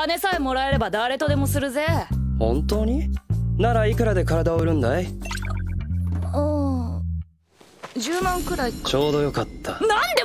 金さえもらえれば誰とでもするぜ。本当に？ならいくらで体を売るんだい？ああ10万くらい。ちょうどよかった。なんで